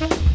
Bye.